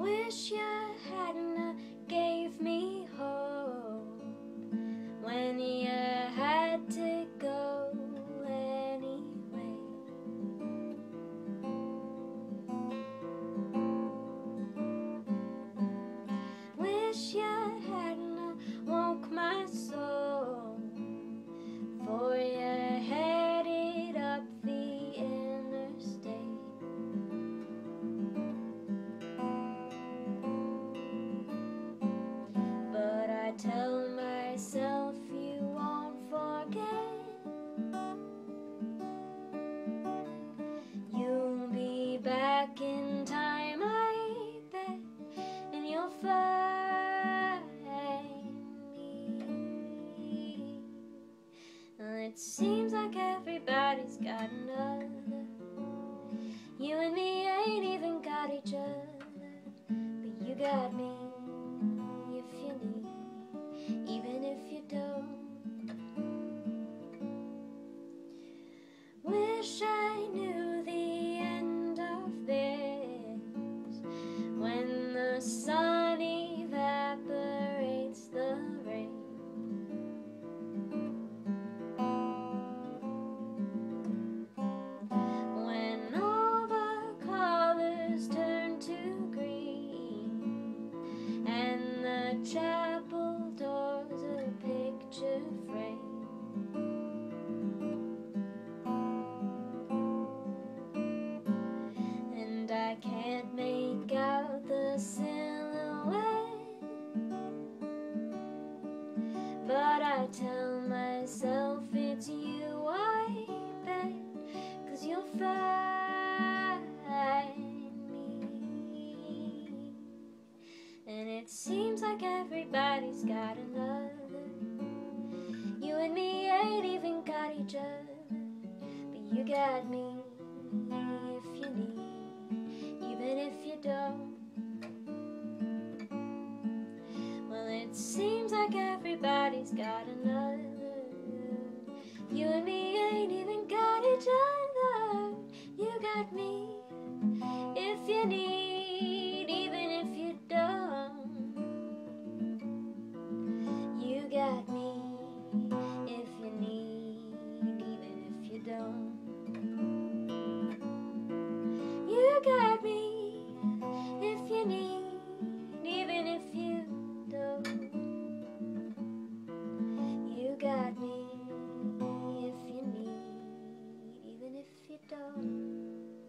Wish you hadn't gave me hope it seems like everybody's got another. You and me ain't even got each other, but you got me if you need, even if you don't. Wish I knew the end of this when the sun tell myself it's you, I bet, cause you'll find me. And it seems like everybody's got another. You and me ain't even got each other, but you got me if you need, even if you don't. Well, it seems like everybody's got another. Got me. If you need, if you don't. Hmm.